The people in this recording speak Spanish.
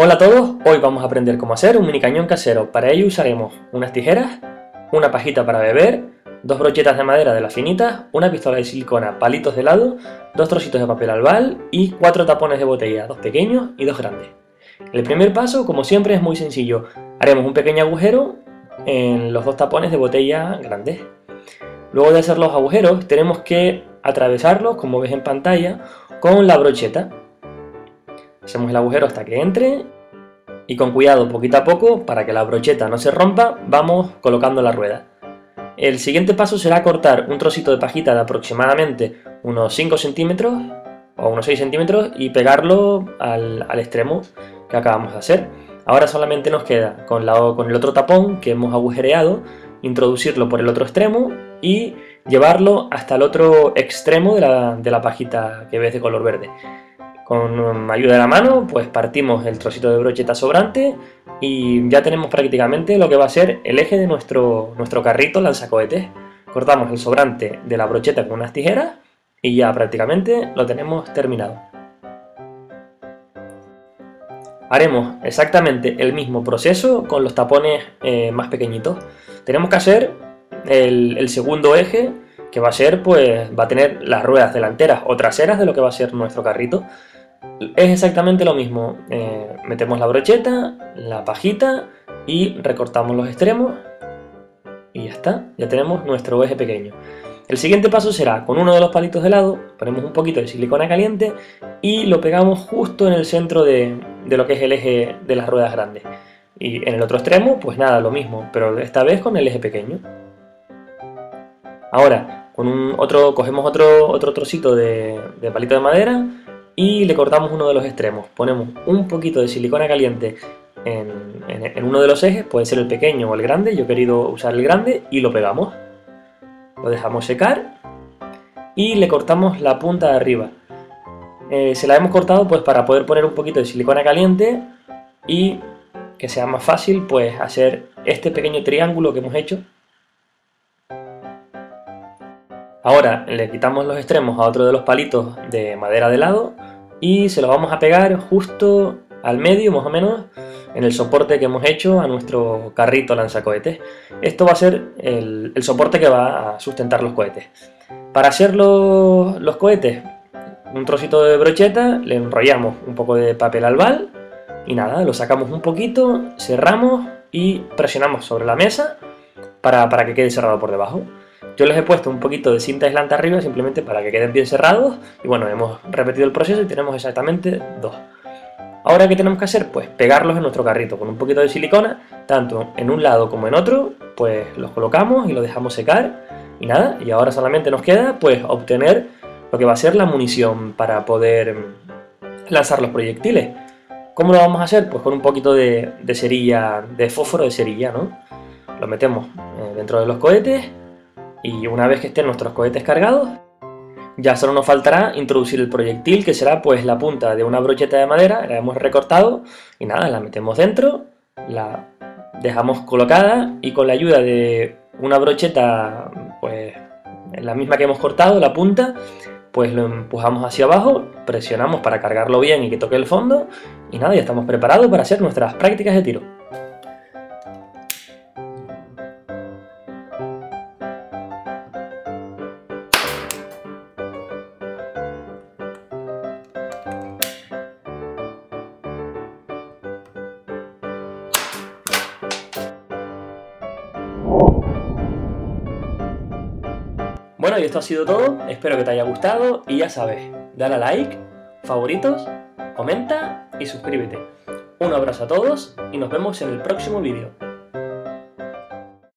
Hola a todos, hoy vamos a aprender cómo hacer un mini cañón casero. Para ello usaremos unas tijeras, una pajita para beber, dos brochetas de madera de las finitas, una pistola de silicona, palitos de helado, dos trocitos de papel albal y cuatro tapones de botella, dos pequeños y dos grandes. El primer paso, como siempre, es muy sencillo. Haremos un pequeño agujero en los dos tapones de botella grandes. Luego de hacer los agujeros, tenemos que atravesarlos, como ves en pantalla, con la brocheta. Hacemos el agujero hasta que entre y con cuidado, poquito a poco, para que la brocheta no se rompa, vamos colocando la rueda. El siguiente paso será cortar un trocito de pajita de aproximadamente unos 5 centímetros o unos 6 centímetros y pegarlo al, extremo que acabamos de hacer. Ahora solamente nos queda con, con el otro tapón que hemos agujereado, introducirlo por el otro extremo y llevarlo hasta el otro extremo de la, de la pajita que ves de color verde. Con ayuda de la mano, pues partimos el trocito de brocheta sobrante y ya tenemos prácticamente lo que va a ser el eje de nuestro, nuestro carrito lanzacohetes. Cortamos el sobrante de la brocheta con unas tijeras y ya prácticamente lo tenemos terminado. Haremos exactamente el mismo proceso con los tapones eh, más pequeñitos. Tenemos que hacer el, el segundo eje que va a ser, pues, va a tener las ruedas delanteras o traseras de lo que va a ser nuestro carrito. Es exactamente lo mismo, eh, metemos la brocheta, la pajita y recortamos los extremos y ya está, ya tenemos nuestro eje pequeño. El siguiente paso será con uno de los palitos de lado, ponemos un poquito de silicona caliente y lo pegamos justo en el centro de, lo que es el eje de las ruedas grandes. Y en el otro extremo, pues nada, lo mismo, pero esta vez con el eje pequeño. Ahora, con un otro, cogemos otro, otro trocito de palito de madera, y le cortamos uno de los extremos. Ponemos un poquito de silicona caliente en, uno de los ejes, puede ser el pequeño o el grande, yo he querido usar el grande y lo pegamos. Lo dejamos secar y le cortamos la punta de arriba. Eh, se la hemos cortado pues para poder poner un poquito de silicona caliente y que sea más fácil pues hacer este pequeño triángulo que hemos hecho. Ahora le quitamos los extremos a otro de los palitos de madera de lado y se lo vamos a pegar justo al medio más o menos en el soporte que hemos hecho a nuestro carrito lanzacohetes. Esto va a ser el, soporte que va a sustentar los cohetes. Para hacer los, los cohetes, un trocito de brocheta, le enrollamos un poco de papel albal y nada, lo sacamos un poquito, cerramos y presionamos sobre la mesa para que quede cerrado por debajo. Yo les he puesto un poquito de cinta aislante arriba simplemente para que queden bien cerrados y bueno, hemos repetido el proceso y tenemos exactamente dos. Ahora, ¿qué tenemos que hacer? Pues pegarlos en nuestro carrito con un poquito de silicona, tanto en un lado como en otro, pues los colocamos y los dejamos secar y nada, y ahora solamente nos queda pues obtener lo que va a ser la munición para poder lanzar los proyectiles. ¿Cómo lo vamos a hacer? Pues con un poquito de, cerilla, de fósforo de cerilla, ¿no? Lo metemos eh, dentro de los cohetes y una vez que estén nuestros cohetes cargados, ya solo nos faltará introducir el proyectil, que será pues la punta de una brocheta de madera, la hemos recortado y nada, la metemos dentro, la dejamos colocada y con la ayuda de una brocheta pues la misma que hemos cortado, la punta, pues lo empujamos hacia abajo, presionamos para cargarlo bien y que toque el fondo y nada, ya estamos preparados para hacer nuestras prácticas de tiro. Y esto ha sido todo, espero que te haya gustado y ya sabes, dale a like, favoritos, comenta y suscríbete. Un abrazo a todos y nos vemos en el próximo vídeo.